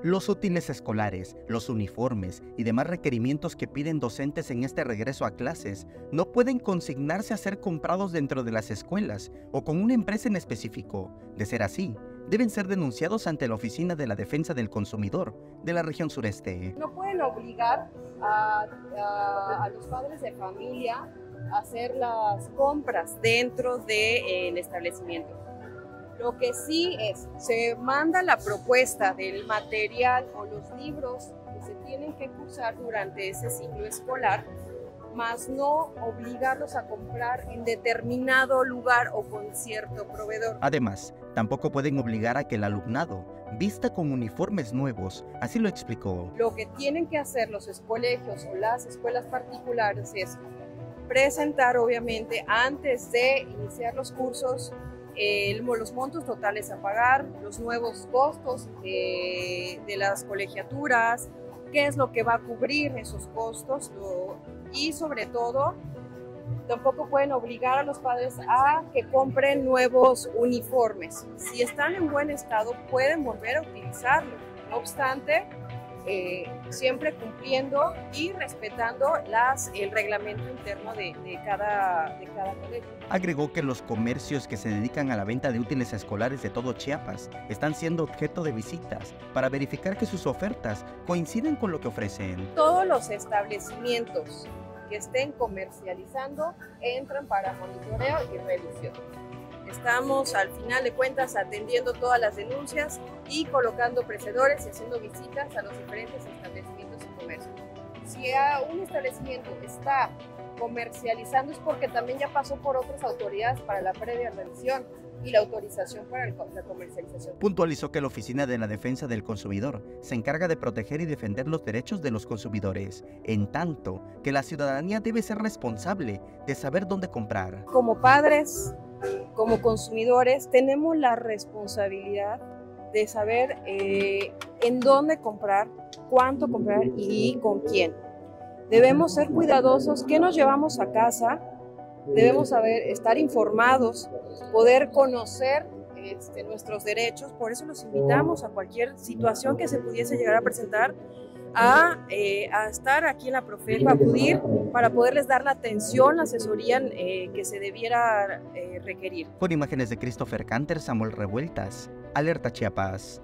Los útiles escolares, los uniformes y demás requerimientos que piden docentes en este regreso a clases no pueden consignarse a ser comprados dentro de las escuelas o con una empresa en específico. De ser así, deben ser denunciados ante la Oficina de la Defensa del Consumidor de la región sureste. No pueden obligar a, los padres de familia a hacer las compras dentro del establecimiento. Lo que sí es, se manda la propuesta del material o los libros que se tienen que cursar durante ese ciclo escolar, más no obligarlos a comprar en determinado lugar o con cierto proveedor. Además, tampoco pueden obligar a que el alumnado vista con uniformes nuevos, así lo explicó. Lo que tienen que hacer los colegios o las escuelas particulares es presentar, obviamente, antes de iniciar los cursos, el- los montos totales a pagar, los nuevos costos eh, de las colegiaturas, qué es lo que va a cubrir esos costos y sobre todo tampoco pueden obligar a los padres a que compren nuevos uniformes. Si están en buen estado pueden volver a utilizarlo. No obstante, eh, siempre cumpliendo y respetando las, el reglamento interno de, de cada, de cada colegio. Agregó que los comercios que se dedican a la venta de útiles escolares de todo Chiapas están siendo objeto de visitas para verificar que sus ofertas coinciden con lo que ofrecen. Todos los establecimientos que estén comercializando entran para monitoreo y revisión. Estamos al final de cuentas atendiendo todas las denuncias y colocando precedores y haciendo visitas a los diferentes establecimientos y comercio. Si a un establecimiento está comercializando es porque también ya pasó por otras autoridades para la previa revisión y la autorización para el la comercialización. Puntualizó que la Oficina de la Defensa del Consumidor se encarga de proteger y defender los derechos de los consumidores, en tanto que la ciudadanía debe ser responsable de saber dónde comprar. como padres, como consumidores, tenemos la responsabilidad de saber eh, en dónde comprar, cuánto comprar y con quién. Debemos ser cuidadosos, qué nos llevamos a casa, debemos saber, estar informados, poder conocer este, nuestros derechos, por eso los invitamos a cualquier situación que se pudiese llegar a presentar a, eh, a estar aquí en la Profeco, a acudir para poderles dar la atención, la asesoría eh, que se debiera eh, requerir. Con imágenes de Christopher Canter, Samuel Revueltas, Alerta Chiapas.